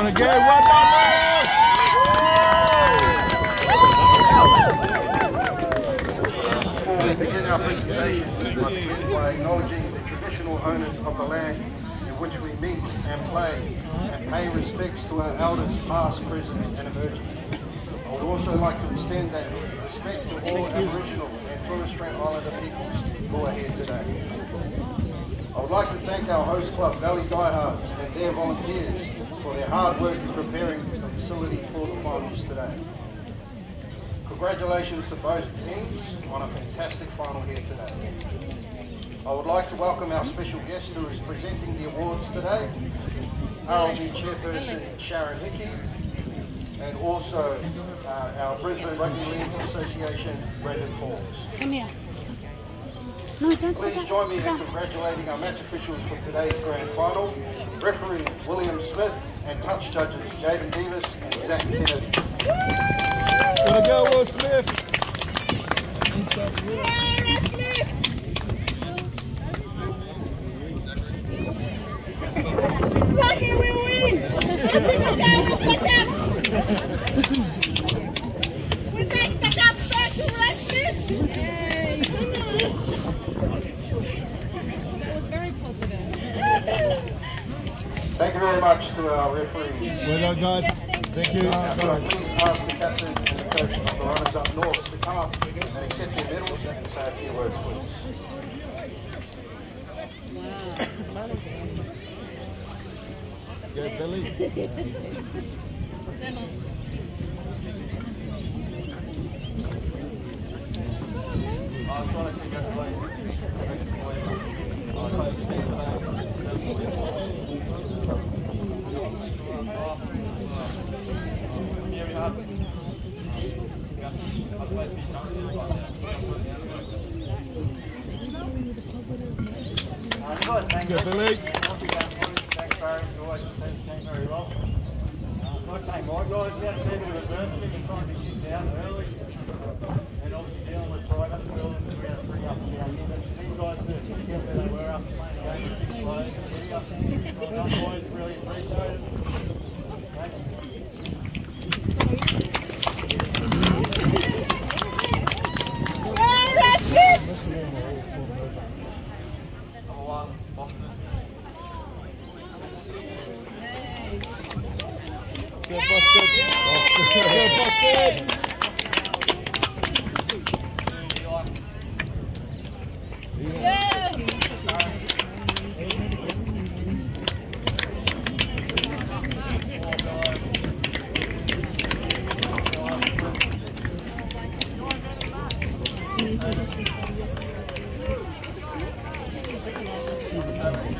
On again, well done, Before we begin by acknowledging the traditional owners of the land in which we meet and play and pay respects to our elders past, present and emerging. I would also like to extend that respect to all Aboriginal and Torres Strait Islander peoples who are here today. I would like to thank our host club, Valley Diehards, and their volunteers for their hard work in preparing the facility for the finals today. Congratulations to both teams on a fantastic final here today. I would like to welcome our special guest who is presenting the awards today, RLG Chairperson Sharon Hickey, and also uh, our Brisbane Rugby Leagues Association, Brendan Falls. Come here. No, don't Please join me in congratulating our match officials for today's grand final, referee William Smith and touch judges Jaden Davis and Zach Kennedy. Gonna go, Will Smith. Lucky we win! People down with the cup! We take the cup back to Russia! Hey! That was very positive. Thank you very much to our referee. Well done, guys. Thank you. Uh, now, could I please ask the captain and the coach of the runners up north to come up and accept their medals and say a few words, please. Go, Billy. Go, Billy. Thanks, Barry. You always defend the team very well. Uh, Like I say, my guys, we had a fair bit of trying to get down early. And obviously dealing with private buildings, we had to bring up the young units. These guys to get where they were after playing games with players. Well done, boys. Really appreciate it. Thank you. Well, that's good! Number one, Boston. Go, Boston. Go, Boston. Twelve, Mucker. Fourteen, Ronnie.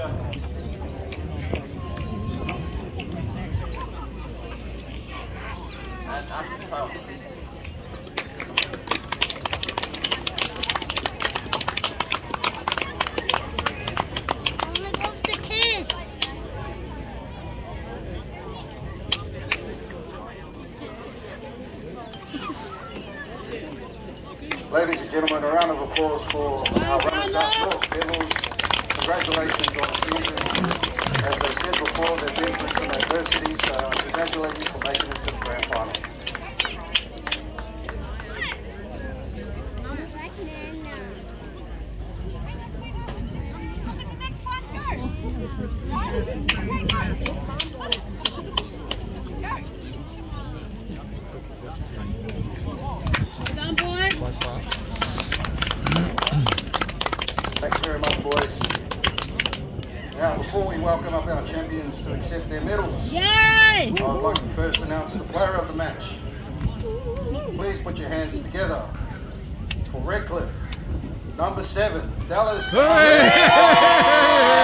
Ladies and gentlemen, a round of applause for our runners up north. Devils, congratulations on the season. As I said before, they've been some adversity, so you for making it to the grand final. Done, boys? Thanks very much, boys. Now, before we welcome up our champions to accept their medals, Yay! I would like to first announce the player of the match. Please put your hands together for Redcliffe, number seven, Dallas. Let's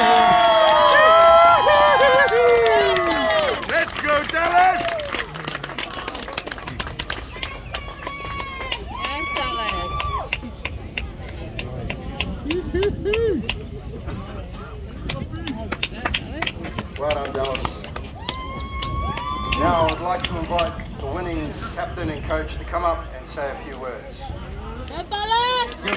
done, Dallas. Now I would like to invite the winning captain and coach to come up and say a few words. Go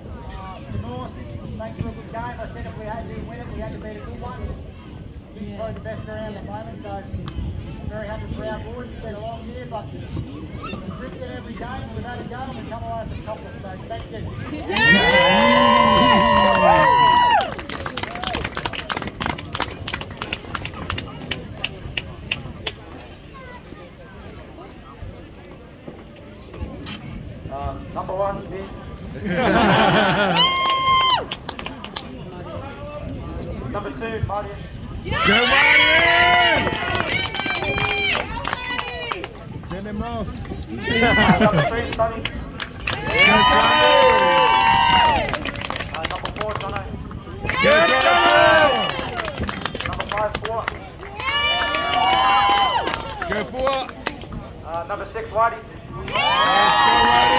Thanks for a good game. I said if we had to win it, we had to beat a good one. This is probably the best around at the moment, so very happy for our boys. It's been a long year, but we've ripped it every game. We've had a go and we've come away with a couple. So thank you. Uh, number one, me. Number two, Marty. Let's go, Marty! Send him off. Uh, number three, Sonny. Go, Sonny! Uh, number four, Jono. Go, Jonathan! Number five, Four. Let's go, four. Uh, number six, Whitey. Let's go, Whitey.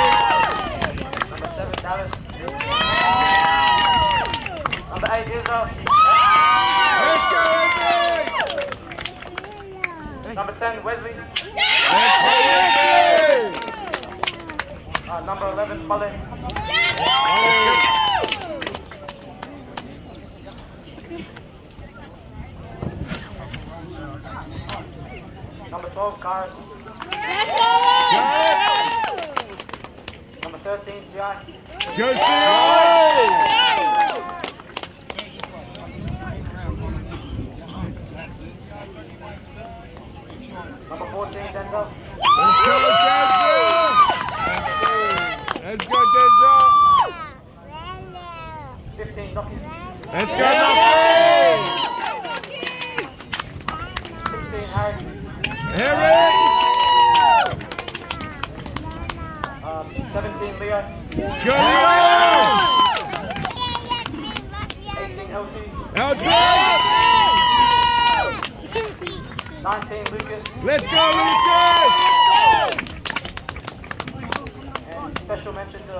12, Karen. Number 13, CI. Go CI! Number 14, Denzel.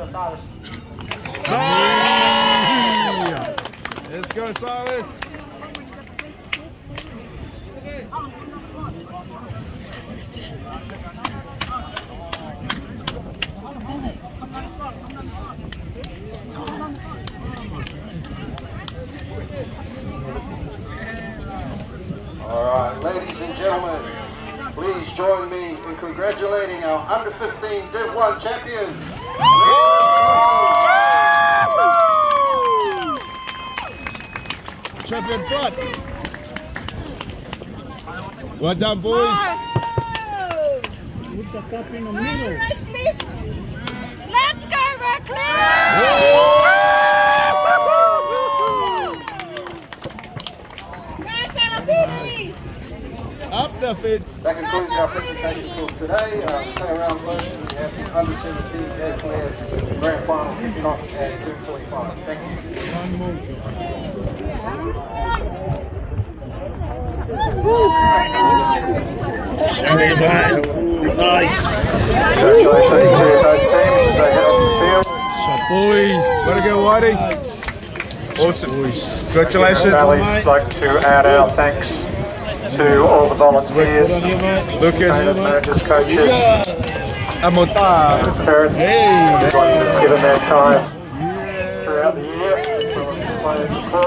Special mention. Silas! Let's go, Silas! All right, ladies and gentlemen, please join me in congratulating our under 15 Div 1 champion. Champion front! Well done, boys! Let's go, Reckless! Up the! That concludes our presentation for today. Uh, stay around close. We have the under 17 Dev Player Grand Final kicking off at 2.45. Thank you. One more. Congratulations to both teams. They head off the field. Boys! Way to go, Whitey! Awesome. Boys. Congratulations, I'd like to add our thanks to all the volunteers, Lucas. trainers, managers, coaches, Amota. parents, Hey! everyone that's given their time throughout the year. Playing for us.